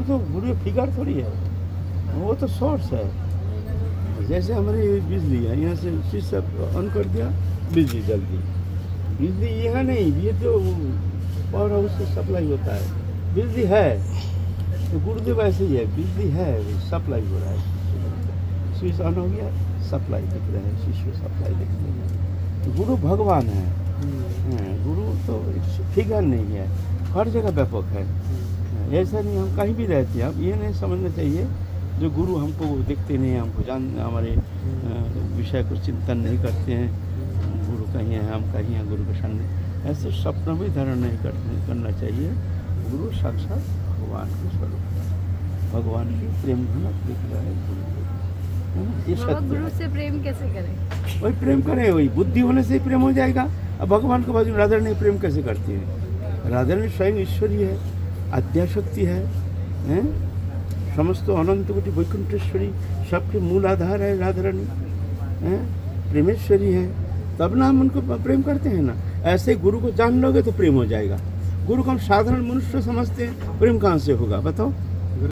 गुरु तो गुरु फिगर थोड़ी है। वो तो सोर्स है। जैसे हमारी बिजली है यहाँ से स्विच सब ऑन कर दिया बिजली जल गई। बिजली यहाँ नहीं ये जो पावर हाउस से सप्लाई होता है बिजली है। तो गुरुदेव ऐसे ही है बिजली है सप्लाई हो रहा है। स्विच ऑन हो गया सप्लाई दिख रहा है शिष्य सप्लाई दिख रही है। तो गुरु भगवान है। हाँ, गुरु तो फिगर नहीं है। हर जगह व्यापक है। ऐसा नहीं हम कहीं भी रहते हैं। अब ये नहीं समझना चाहिए जो गुरु हमको देखते नहीं हैं हमको जान हमारे विषय को चिंतन नहीं करते हैं। गुरु कहीं है हम कहीं हैं गुरु के सामने ऐसे स्वप्न भी धारण नहीं करते करना चाहिए। गुरु साक्षात भगवान के स्वरूप भगवान की प्रेम घनक दिख रहा है गुरु। ना? ये गुरु से प्रेम कैसे करें? वही प्रेम करे वही बुद्धि होने से ही प्रेम हो जाएगा। अब भगवान के बाजू राधा रानी प्रेम कैसे करती है? राधा रानी स्वयं ईश्वरी है। अध्याशक्ति है, हैं? समस्त अनंत कोटि वैकुंठेश्वरी, सबके मूल आधार है राधा रानी हैं? प्रेमेश्वरी है। तब ना हम उनको प्रेम करते हैं ना? ऐसे गुरु को जान लोगे तो प्रेम हो जाएगा। गुरु को हम साधारण मनुष्य समझते हैं। प्रेम कहाँ से होगा? बताओ।